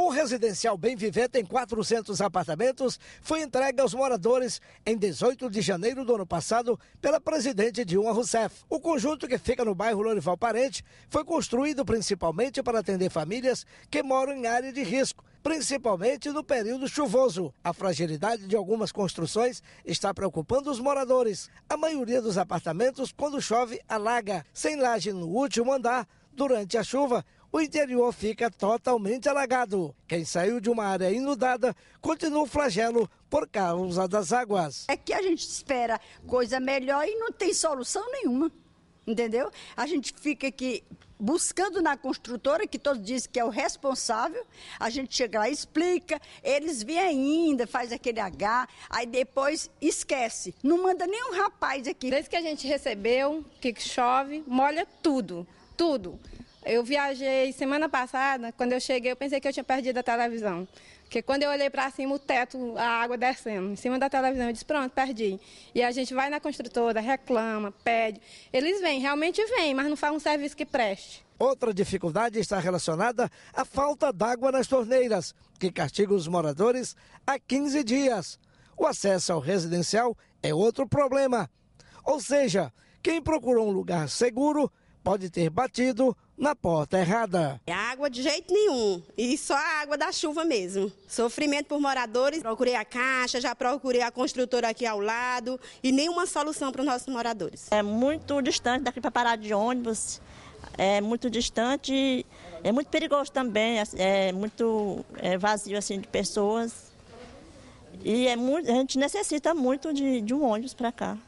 O residencial Bem Viver tem 400 apartamentos, foi entregue aos moradores em 18 de janeiro do ano passado pela presidente Dilma Rousseff. O conjunto que fica no bairro Lorival Parente foi construído principalmente para atender famílias que moram em área de risco, principalmente no período chuvoso. A fragilidade de algumas construções está preocupando os moradores. A maioria dos apartamentos, quando chove, alaga. Sem laje no último andar, durante a chuva, o interior fica totalmente alagado. Quem saiu de uma área inundada continua o flagelo por causa das águas. É que a gente espera coisa melhor e não tem solução nenhuma. Entendeu? A gente fica aqui buscando na construtora, que todos dizem que é o responsável, a gente chega lá, explica, eles vêm ainda, faz aquele H, aí depois esquece. Não manda nenhum rapaz aqui. Desde que a gente recebeu, que chove, molha tudo, tudo. Eu viajei semana passada, quando eu cheguei, eu pensei que eu tinha perdido a televisão. Porque quando eu olhei para cima, o teto, a água descendo, em cima da televisão, eu disse, pronto, perdi. E a gente vai na construtora, reclama, pede. Eles vêm, realmente vêm, mas não faz um serviço que preste. Outra dificuldade está relacionada à falta d'água nas torneiras, que castiga os moradores há 15 dias. O acesso ao residencial é outro problema. Ou seja, quem procurou um lugar seguro pode ter batido na porta errada. É água de jeito nenhum, e só a água da chuva mesmo. Sofrimento por moradores, procurei a Caixa, já procurei a construtora aqui ao lado, e nenhuma solução para os nossos moradores. É muito distante daqui para parar de ônibus, é muito distante, é muito perigoso também, é muito é vazio assim de pessoas. E é muito, a gente necessita muito de, de um ônibus para cá.